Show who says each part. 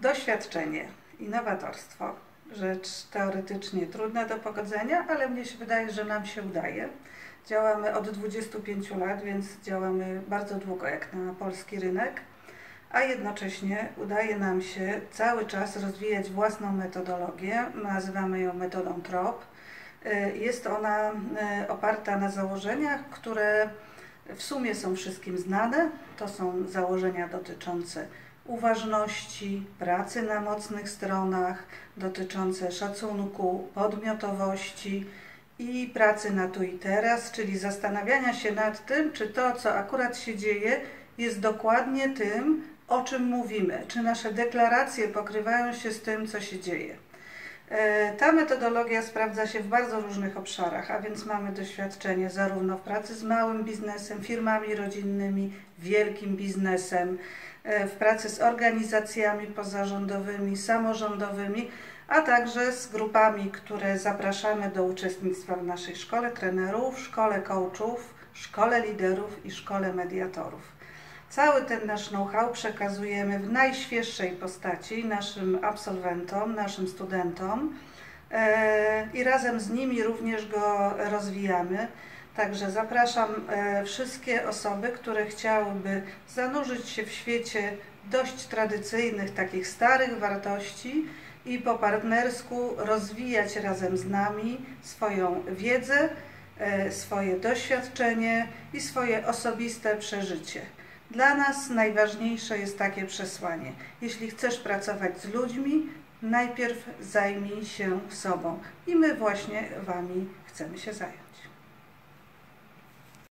Speaker 1: Doświadczenie i nowatorstwo, rzecz teoretycznie trudna do pogodzenia, ale mnie się wydaje, że nam się udaje. Działamy od 25 lat, więc działamy bardzo długo jak na polski rynek, a jednocześnie udaje nam się cały czas rozwijać własną metodologię. Nazywamy ją metodą TROP. Jest ona e, oparta na założeniach, które w sumie są wszystkim znane. To są założenia dotyczące uważności, pracy na mocnych stronach, dotyczące szacunku, podmiotowości i pracy na tu i teraz, czyli zastanawiania się nad tym, czy to, co akurat się dzieje, jest dokładnie tym, o czym mówimy, czy nasze deklaracje pokrywają się z tym, co się dzieje. E, ta metodologia sprawdza się w bardzo różnych obszarach, a więc mamy doświadczenie zarówno w pracy z małym biznesem, firmami rodzinnymi, wielkim biznesem, e, w pracy z organizacjami pozarządowymi, samorządowymi, a także z grupami, które zapraszamy do uczestnictwa w naszej szkole trenerów, szkole coachów, szkole liderów i szkole mediatorów. Cały ten nasz know-how przekazujemy w najświeższej postaci naszym absolwentom, naszym studentom e, i razem z nimi również go rozwijamy. Także zapraszam e, wszystkie osoby, które chciałyby zanurzyć się w świecie dość tradycyjnych, takich starych wartości i po partnersku rozwijać razem z nami swoją wiedzę, e, swoje doświadczenie i swoje osobiste przeżycie. Dla nas najważniejsze jest takie przesłanie. Jeśli chcesz pracować z ludźmi, najpierw zajmij się sobą. I my właśnie Wami chcemy się zająć.